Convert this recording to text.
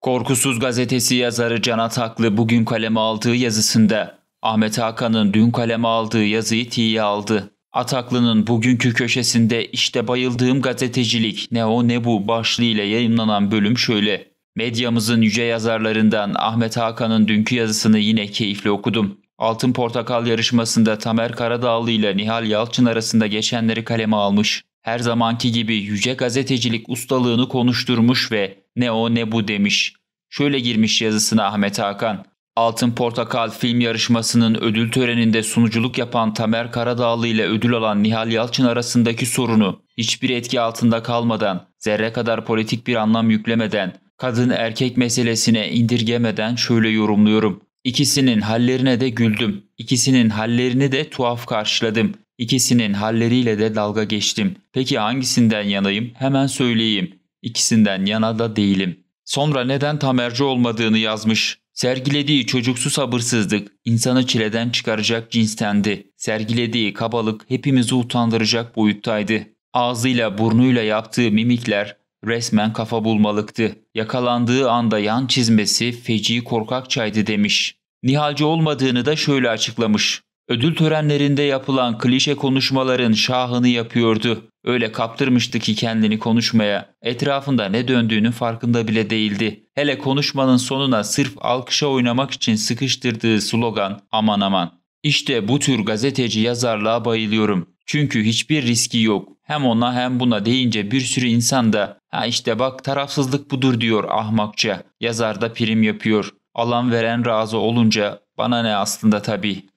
Korkusuz gazetesi yazarı Can Ataklı bugün kaleme aldığı yazısında Ahmet Hakan'ın dün kaleme aldığı yazıyı tiye aldı. Ataklı'nın bugünkü köşesinde işte bayıldığım gazetecilik ne o ne bu başlığıyla yayınlanan bölüm şöyle. Medyamızın yüce yazarlarından Ahmet Hakan'ın dünkü yazısını yine keyifle okudum. Altın Portakal yarışmasında Tamer Karadağlı ile Nihal Yalçın arasında geçenleri kaleme almış. Her zamanki gibi yüce gazetecilik ustalığını konuşturmuş ve ne o ne bu demiş. Şöyle girmiş yazısına Ahmet Hakan. Altın Portakal film yarışmasının ödül töreninde sunuculuk yapan Tamer Karadağlı ile ödül alan Nihal Yalçın arasındaki sorunu hiçbir etki altında kalmadan, zerre kadar politik bir anlam yüklemeden, kadın erkek meselesine indirgemeden şöyle yorumluyorum. İkisinin hallerine de güldüm. İkisinin hallerini de tuhaf karşıladım. İkisinin halleriyle de dalga geçtim. Peki hangisinden yanayım? Hemen söyleyeyim. İkisinden yana da değilim. Sonra neden tamerci olmadığını yazmış. Sergilediği çocuksu sabırsızlık insanı çileden çıkaracak cinstendi. Sergilediği kabalık hepimizi utandıracak boyuttaydı. Ağzıyla burnuyla yaptığı mimikler resmen kafa bulmalıktı. Yakalandığı anda yan çizmesi feci korkakçaydı demiş. Nihalci olmadığını da şöyle açıklamış. Ödül törenlerinde yapılan klişe konuşmaların şahını yapıyordu. Öyle kaptırmıştı ki kendini konuşmaya. Etrafında ne döndüğünün farkında bile değildi. Hele konuşmanın sonuna sırf alkışa oynamak için sıkıştırdığı slogan aman aman. İşte bu tür gazeteci yazarlığa bayılıyorum. Çünkü hiçbir riski yok. Hem ona hem buna deyince bir sürü insan da ha işte bak tarafsızlık budur diyor ahmakça. Yazar da prim yapıyor. Alan veren razı olunca bana ne aslında tabii.